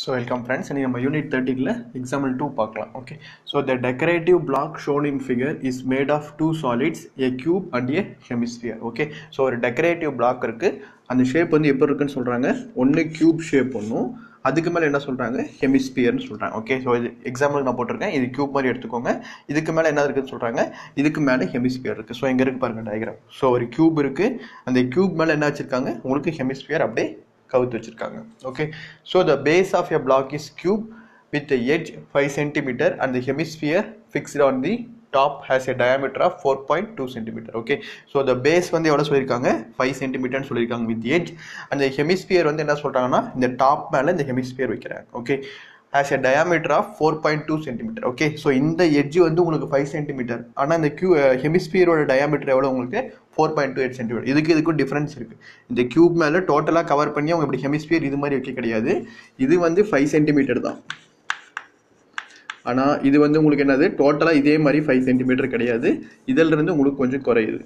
So welcome friends இனி நம்ம unit தேர்ட்டியில் எக்ஸாம்பிள் டூ பார்க்கலாம். Okay so the decorative block shown in figure is made of two solids a cube and a hemisphere okay so ஒரு decorative block இருக்குது அந்த shape வந்து எப்படி இருக்குன்னு சொல்கிறாங்க ஒன்று கியூப் ஷேப் ஒன்றும் அதுக்கு மேலே என்ன சொல்கிறாங்க ஹெமிஸ்பியர்னு சொல்கிறாங்க ஓகே ஸோ இது எக்ஸாம்பிளுக்கு நான் போட்டிருக்கேன். இது கியூப் மாதிரி எடுத்துக்கோங்க. இதுக்கு மேலே என்ன இருக்குன்னு சொல்கிறாங்க இதுக்கு மேலே ஹெமிஸ்பியர் இருக்குது ஸோ இங்கே இருக்குது பாருங்கள் டயக்ராம் ஸோ ஒரு கியூப் இருக்குது அந்த கியூப் மேலே என்ன வச்சுருக்காங்க? உங்களுக்கு ஹெமிஸ்பியர் அப்படியே கவுத்து வச்சுருக்காங்க. Okay so the base of a block is cube with edge five centimetre and the hemisphere fixed on the top has a diameter of four point two centimetre okay so the base வந்து எவ்வளோ சொல்லியிருக்காங்க? Five சென்டிமீட்டர்னு சொல்லியிருக்காங்க with edge அந்த hemisphere வந்து என்ன சொல்கிறாங்கன்னா இந்த top மேலே இந்த ஹெமிஸ்பியர் வைக்கிறாங்க. Okay has a diameter of four point two centimetre okay so இந்த எட்ஜ் வந்து உங்களுக்கு ஃபைவ் சென்டிமீட்டர் ஆனால் இந்த கியூ ஹெமிஸ்பியரோட டயாமீட்டர் எவ்வளோ உங்களுக்கு? Four point two eight centimetre இதுக்கு இதுக்கும் டிஃப்ரென்ஸ் இருக்குது இந்த கியூப் மேலே டோட்டலாக கவர் பண்ணி அவங்க இப்படி ஹெமிஸ்பியர் இது மாதிரி வைக்க கிடையாது. இது வந்து ஃபைவ் சென்டிமீட்டர் தான். ஆனால் இது வந்து உங்களுக்கு என்னது? டோட்டலாக இதே மாதிரி ஃபைவ் சென்டிமீட்டர் கிடையாது. இதில் இருந்து உங்களுக்கு கொஞ்சம் குறையுது.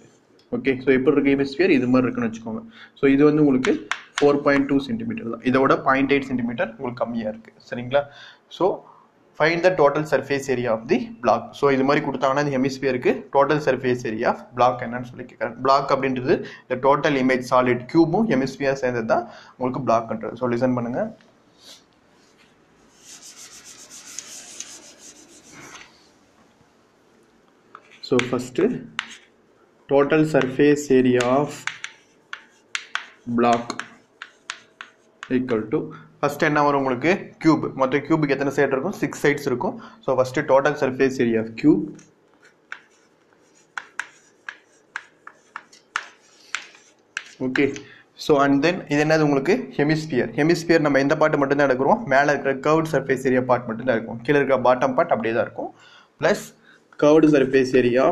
ஓகே ஸோ எப்படி இருக்குது ஹெமிஸ்பியர் இது மாதிரி இருக்குன்னு வச்சுக்கோங்க. ஸோ இது வந்து உங்களுக்கு ஃபோர் பாயிண்ட் டூ சென்டிமீட்டர் தான் இதோட பாயிண்ட் எயிட் சென்டிமீட்டர் உங்களுக்கு கம்மியாக இருக்குது சரிங்களா? So find the total surface area of the block so இது மாதிரி கொடுத்தாங்கன்னா இந்த ஹெமிஸ்பியருக்கு total surface area of block என்னன்னு சொல்லி கேட்குறேன் பிளாக் அப்படின்றது இந்த டோட்டல் இமேஜ் சாலிட் கியூபும் ஹெமிஸ்பியர் சேர்ந்தது தான் உங்களுக்கு பிளாக்ன்றது ஸோ லிசன் பண்ணுங்கள் so first total surface area of block equal to first என்ன வரும் உங்களுக்கு? கியூப் மொத்தம் கியூபுக்கு எத்தனை சைடு இருக்கும்? சிக்ஸ் சைட்ஸ் இருக்கும். So first total surface area cube cube okay so and then இது என்னது உங்களுக்கு? ஹெமிஸ்பியர் ஹெமிஸ்பியர் நம்ம எந்த பார்ட் மட்டும்தான் எடுக்கிறோம்? மேலே இருக்கிற கர்வ்ட் சர்ஃபேஸ் ஏரியா பார்ட் மட்டும்தான் இருக்கும் கீழே இருக்கிற பாட்டம் பார்ட் அப்படியே தான் இருக்கும். Plus curved surface area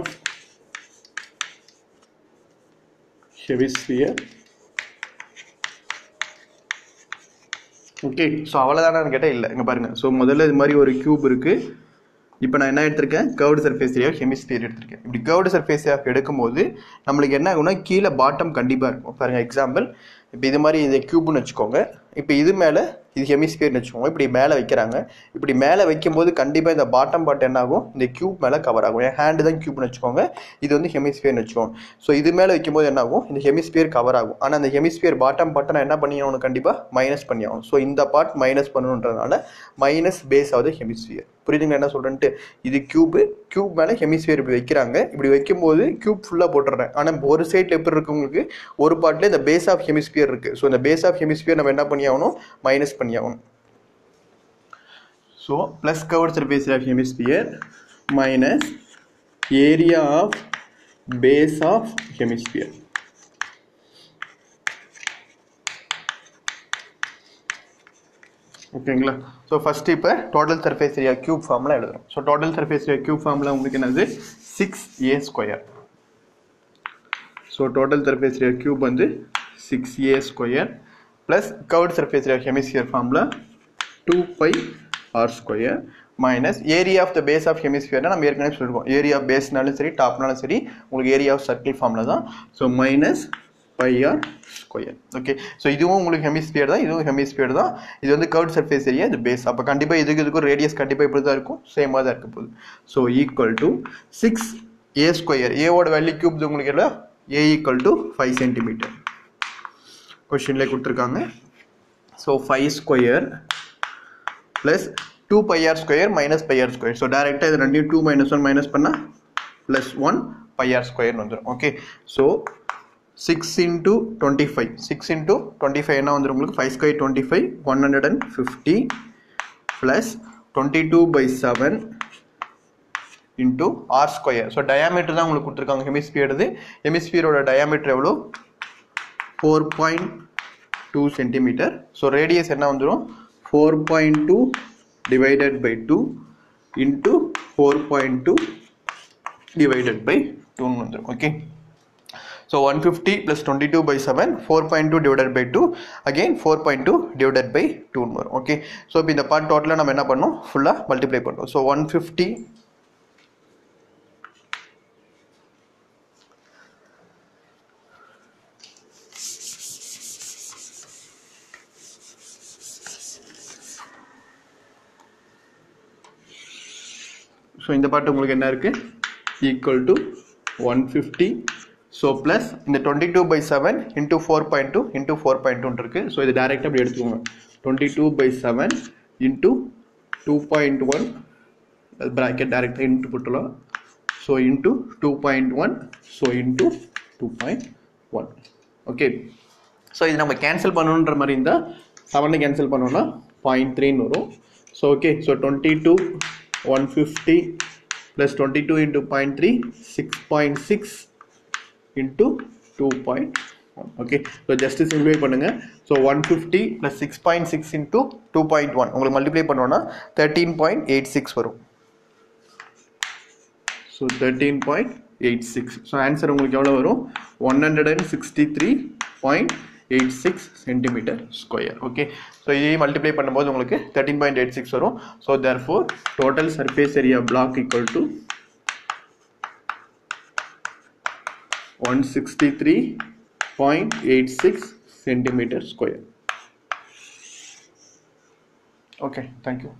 hemisphere okay so அவ்வளோதானு கேட்டால் இல்லை. இங்கே பாருங்கள் ஸோ முதல்ல இது மாதிரி ஒரு கியூப் இருக்குது இப்போ நான் என்ன எடுத்திருக்கேன்? கர்வ்டு சர்ஃபேஸ் ஏரியா ஹெமிஸ்பியர் எடுத்திருக்கேன். இப்படி கர்வ்டு சர்ஃபேஸ் ஆஃப் எடுக்கும்போது நம்மளுக்கு என்ன ஆகும்னா கீழே பாட்டம் கண்டிப்பாக இருக்கும். பாருங்கள் எக்ஸாம்பிள் இப்போ இது மாதிரி இது கியூப்னு வச்சுக்கோங்க. இப்போ இது மேலே இது ஹெமிஸ்பியர்னு வச்சுக்கோங்க. இப்படி மேலே வைக்கிறாங்க. இப்படி மேலே வைக்கும்போது கண்டிப்பாக இந்த பாட்டம் பார்ட் என்ன ஆகும் இந்த கியூப் மேலே கவர் ஆகும். என் ஹேண்டு தான் கியூப்னு வச்சுக்கோங்க. இது வந்து ஹெமிஸ்பியர்னு வச்சுக்கோங்க. ஸோ இது மேலே வைக்கும்போது என்ன ஆகும் இந்த ஹெமிஸ்பியர் கவர் ஆகும். ஆனால் அந்த ஹெமிஸ்பியர் பாட்டம் பார்ட்டை நான் என்ன பண்ணி ஆகணும் கண்டிப்பாக மைனஸ் பண்ணி ஆகணும் ஸோ இந்த பார்ட் மைனஸ் பண்ணணுன்றதுனால மைனஸ் பேஸ் ஆகுது ஹெமிஸ்பியர் புரியுதுங்க என்ன சொல்கிறேன்ட்டு இது கியூபு கியூப் மேலே ஹெமிஸ்பியர் இப்படி வைக்கிறாங்க. இப்படி வைக்கும்போது கியூப் ஃபுல்லாக போட்டுடுறேன். ஆனால் ஒரு சைடில் எப்படி இருக்கு உங்களுக்கு? ஒரு பார்ட்டில் இந்த பேஸ் ஆஃப் ஹெமிஸ்பியர் ஹெமிஸ்பியர் இருக்குது ஸோ இந்த பேஸ் ஆஃப் ஹெமிஸ்பியர் நம்ம என்ன பண்ணியாகணும்? Minus பண்ணியாகணும். So plus cover surface of hemisphere minus area of base of hemisphere ஓகேங்களா ஸோ ஃபஸ்ட்டு இப்போ டோட்டல் சர்ஃபேஸ் ஏரியா கியூப் ஃபார்மில் எழுதுறோம் so total surface area cube ஃபார்மில் உங்களுக்கு என்னது? Six a square so total surface area cube வந்து six a square plus curved surface area hemisphere ஃபார்மில் two pi r square minus area of the base of ஹெமிஸ்பியர்னா நம்ம ஏற்கனவே சொல்லிருக்கோம். Area பேஸ்னாலும் சரி டாப்னாலும் சரி உங்களுக்கு ஏரியா ஆஃப் சர்க்கிள் ஃபார்மில் தான். So minus pi r square okay so இதுவும் உங்களுக்கு ஹெமிஸ்பியர் தான் இதுவும் ஹெமிஸ்பியர் தான். இது வந்து கர்வ் சர்ஃபேஸ் ஏரியா இது பேஸ் அப்போ கண்டிப்பாக இதுக்கு இதுக்கும் ரேடியஸ் கண்டிப்பாக இப்படி தான் இருக்கும். சேமாக தான் இருக்க போகுது. So equal to six a square ஏவோட வேல்யூ கியூப் உங்களுக்கு எல்லாம் a equal to five centimetre கொஷின்லேயே கொடுத்துருக்காங்க. So five square plus two pi r square minus pi r square so டேரெக்டாக இது ரெண்டையும் டூ மைனஸ் ஒன் மைனஸ் பண்ணால் ப்ளஸ் ஒன் பையார் ஸ்கொயர்னு வந்துடும் okay so six into twenty five six into twenty five என்ன வந்துடும் உங்களுக்கு? Five square twenty five one hundred and fifty plus twenty two by seven into r square so diameter தான் உங்களுக்கு கொடுத்துருக்காங்க. ஹெமிஸ்பியர்து ஹெமிஸ்பியரோட டயாமீட்டர் எவ்வளோ? Four point two centimetre so radius என்ன வந்துடும் four point two divided by two into four point two divided by டூன்னு வந்துடும் okay so one fifty plus twenty two by seven four point two divided by two again four point two divided by டூன்னு வரும். Okay so இப்போ இந்த part டோட்டலாக நம்ம என்ன பண்ணோம் ஃபுல்லாக மல்டிப்ளை பண்ணுறோம் ஸோ ஒன் ஃபிஃப்டி ஸோ இந்த பாட்டு உங்களுக்கு என்ன இருக்குது equal to one fifty so plus இந்த twenty two by seven into four point two into four point two இருக்குது ஸோ இது டேரெக்டாக அப்படி எடுத்துக்கோங்க. Twenty two by seven into two point one bracket டேரெக்டாக இன்ட்டு போட்டுலாம் so into two point one so into two point one okay so இது நம்ம cancel பண்ணணுன்ற மாதிரி இருந்தால் செவனை கேன்சல் பண்ணோன்னா பாயிண்ட் த்ரீன்னு வரும். So okay so twenty two 150 plus 22 into 0.3 6.6 into 2.1 okay so just simplify பண்ணுங்க so 150 plus 6.6 into 2.1 உங்களுக்கு multiply பண்ணோம்னா 13.86 வரும் so 13.86 so answer உங்களுக்கு எவ்வளவு வரும் 163.86 eight six centimetre square okay so இதையும் மல்டிப்ளை பண்ணும்போது உங்களுக்கு தேர்ட்டின் பாயிண்ட் எயிட் சிக்ஸ் வரும். So therefore total surface area block equal to one sixty three point eight six centimetre square okay thank you